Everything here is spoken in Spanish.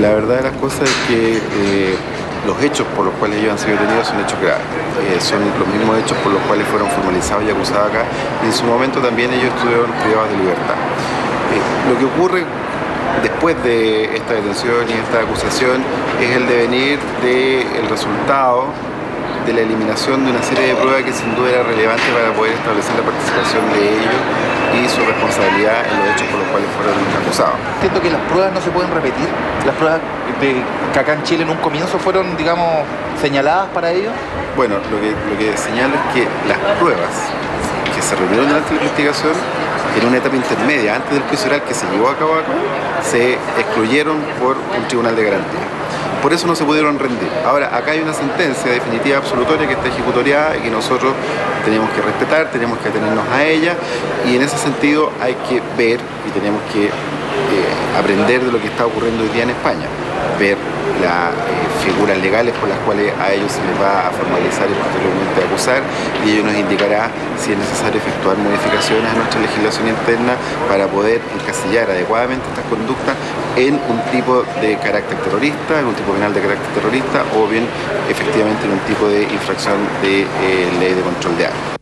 La verdad de las cosas es que eh, los hechos por los cuales ellos han sido detenidos son hechos graves. Eh, son los mismos hechos por los cuales fueron formalizados y acusados acá. En su momento también ellos estuvieron privados de libertad. Eh, lo que ocurre después de esta detención y esta acusación es el devenir del resultado de la eliminación de una serie de pruebas que sin duda era relevante para poder establecer la participación de ellos y su responsabilidad en los hechos por los cuales fueron acusados. Siento que las pruebas no se pueden repetir. Las pruebas de que acá en Chile en un comienzo fueron, digamos, señaladas para ellos. Bueno, lo que, lo que señala es que las pruebas que se reunieron durante la investigación en una etapa intermedia, antes del juicio oral que se llevó a cabo acá, se excluyeron por un tribunal de garantía. Por eso no se pudieron rendir. Ahora, acá hay una sentencia definitiva absolutoria que está ejecutoriada y que nosotros tenemos que respetar, tenemos que atenernos a ella y en ese sentido hay que ver y tenemos que eh, aprender de lo que está ocurriendo hoy día en España, ver las eh, figuras legales por las cuales a ellos se les va a formalizar y posteriormente acusar y ello nos indicará si es necesario efectuar modificaciones a nuestra legislación interna para poder encasillar adecuadamente estas conductas en un tipo de carácter terrorista, en un tipo penal de carácter terrorista o bien efectivamente en un tipo de infracción de eh, ley de control de armas.